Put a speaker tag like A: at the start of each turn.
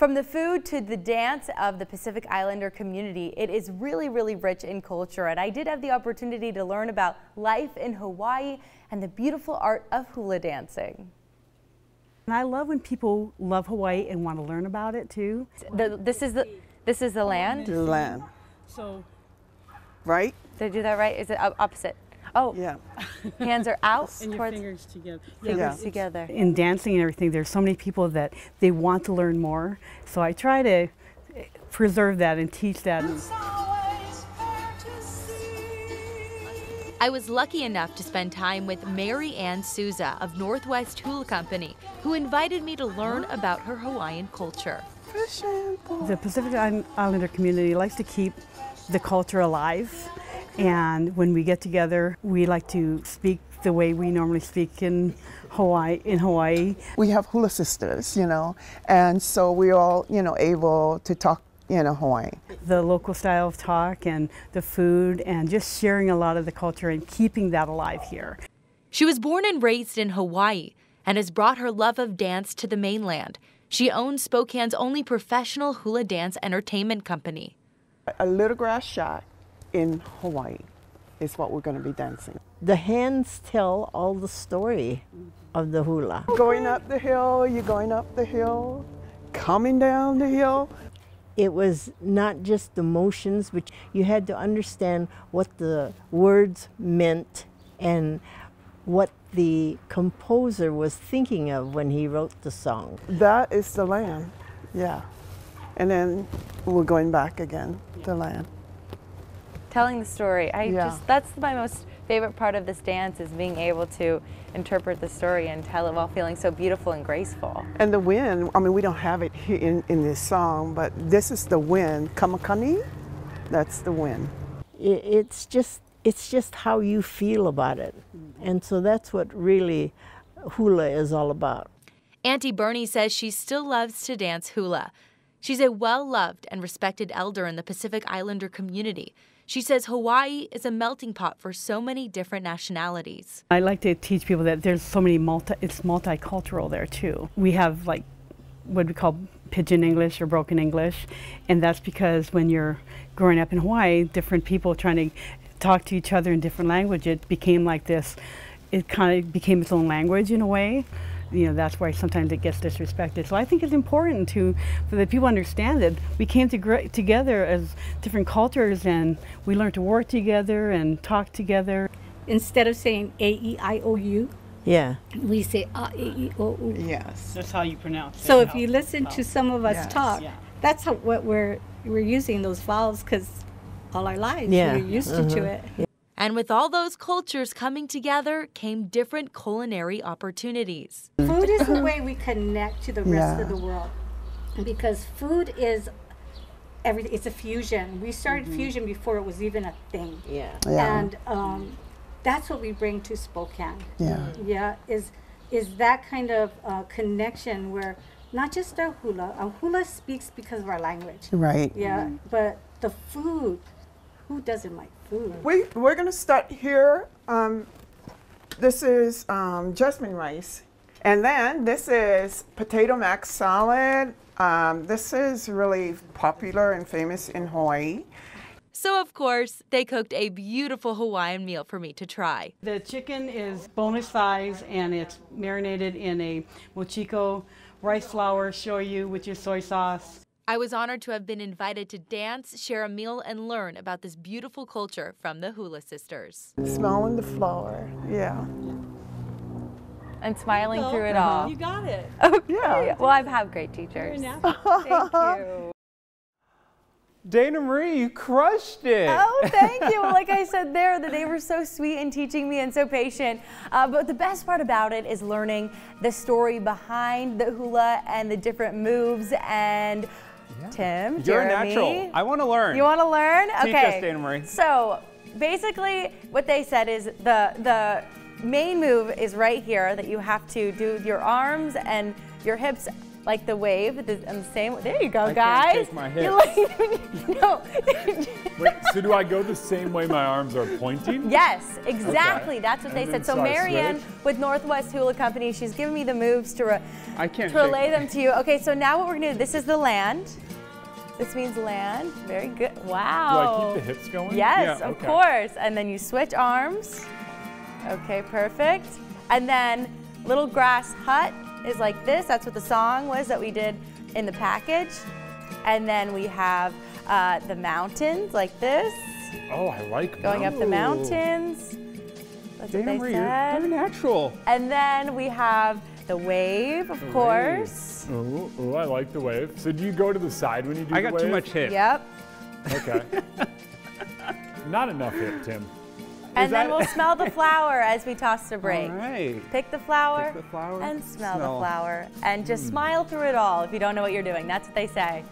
A: From the food to the dance of the Pacific Islander community, it is really, really rich in culture. And I did have the opportunity to learn about life in Hawaii and the beautiful art of hula dancing.
B: And I love when people love Hawaii and want to learn about it too.
A: The, this is the this is the land.
C: The land.
B: So,
C: right?
A: Did I do that right? Is it opposite? Oh,
C: yeah.
A: hands are out
B: and your fingers together.
A: fingers
C: Yeah.
A: together.
B: In dancing and everything, there's so many people that they want to learn more. So I try to preserve that and teach that.
D: I was lucky enough to spend time with Mary Ann Souza of Northwest Hula Company, who invited me to learn about her Hawaiian culture.
B: The Pacific Islander community likes to keep the culture alive. And when we get together, we like to speak the way we normally speak in Hawaii. In Hawaii,
C: We have hula sisters, you know, and so we're all, you know, able to talk, you know, Hawaii.
B: the local style of talk and the food, and just sharing a lot of the culture and keeping that alive here.
D: She was born and raised in Hawaii and has brought her love of dance to the mainland. She owns Spokane's only professional hula dance entertainment company.
C: A little grass shack in Hawaii is what we're going to be dancing.
E: The hands tell all the story of the hula.
C: Going up the hill, you're going up the hill, coming down the hill.
E: It was not just the motions, but you had to understand what the words meant and what the composer was thinking of when he wrote the song.
C: That is the land, yeah. And then we're going back again, the land.
A: Telling the story. I
C: Yeah.
A: just that's my most favorite part of this dance is being able to interpret the story and tell it while feeling so beautiful and graceful.
C: And the wind, I mean, we don't have it here in, in this song, but this is the wind. Kamakani, that's the wind.
E: I- It's just it's just how you feel about it. And so that's what really hula is all about.
D: Auntie Bernie says she still loves to dance hula. She's a well loved and respected elder in the Pacific Islander community. She says Hawaii is a melting pot for so many different nationalities.
B: I like to teach people that there's so many multi, it's multicultural there too. We have like what we call pidgin English or broken English, and that's because when you're growing up in Hawaii, different people trying to talk to each other in different language, it became like this, it kind of became its own language in a way. You know, that's why sometimes it gets disrespected. So I think it's important to, for the people understand that we came to gr- together as different cultures and we learned to work together and talk together.
F: instead of saying A E I O U,
E: Yeah.
F: we say A E I O U.
C: Yes.
B: That's how you pronounce it.
F: So if you listen to some of us
C: Yes.
F: talk,
B: Yeah.
F: that's how, what we're we're using those vowels because all our lives
E: Yeah,
F: we're used to, to it.
D: And with all those cultures coming together came different culinary opportunities.
F: Food is the way we connect to the rest of the world because food is everything. It's a fusion. We started fusion before it was even a thing.
E: Yeah.
C: Yeah.
F: And um, that's what we bring to Spokane.
C: Yeah.
F: Yeah, is is that kind of uh, connection where not just our hula, our hula speaks because of our language.
C: Right.
F: Yeah, but the food, who doesn't like food?
C: We, we're going to start here. Um, this is um, jasmine rice. And then this is potato mac salad. Um, this is really popular and famous in Hawaii.
D: So, of course, they cooked a beautiful Hawaiian meal for me to try.
B: The chicken is boneless thighs and it's marinated in a mochiko rice flour shoyu with your soy sauce.
D: I was honored to have been invited to dance, share a meal, and learn about this beautiful culture from the Hula Sisters.
C: Smelling the flower, Yeah.
A: And smiling through it all.
B: You got it.
A: Okay.
C: Yeah.
A: Well, I've had great teachers. Thank you.
G: Dana Marie, you crushed it.
A: Oh, thank you. Well, like I said there, that they were so sweet in teaching me and so patient. Uh, but the best part about it is learning the story behind the hula and the different moves. And Tim,
G: You're a
A: Jeremy,
G: natural. I want to learn.
A: You want to learn?
G: Teach
A: okay.
G: us, Dana Marie.
A: So basically, what they said is the the main move is right here that you have to do your arms and your hips like the wave, the, and the same. There you go,
G: I can't
A: guys.
G: my
A: You're like, no.
H: Wait, so do I go the same way my arms are pointing?
A: Yes, exactly. That's what
H: And
A: they said. So Marianne with Northwest Hula Company, she's giving me the moves to, re-
G: I can't
A: to relay them to you. Okay, so now what we're gonna do? This is the land. This means land. Very good. Wow.
H: Do I keep the hips going?
A: Yes,
G: Yeah,
A: of
H: okay.
A: course. And then you switch arms. Okay, perfect. And then little grass hut is like this. That's what the song was that we did in the package. And then we have uh, the mountains like this,
H: Oh, I like
A: going up the mountains. That's what
G: Damn,
A: they
G: Marie,
A: said.
G: you're natural.
A: And then we have the wave, of course.
H: Ooh, ooh, I like the wave. So do you go to the side when you do
G: I
H: the
G: got too much hip.
A: Yep.
H: Okay. Not enough hip, Tim.
A: And then we'll smell the flower as we toss the break.
G: All right.
A: Pick the flower,
G: Pick the flower,
A: and smell,
G: smell.
A: the flower and just hmm. smile through it all if you don't know what you're doing. That's what they say.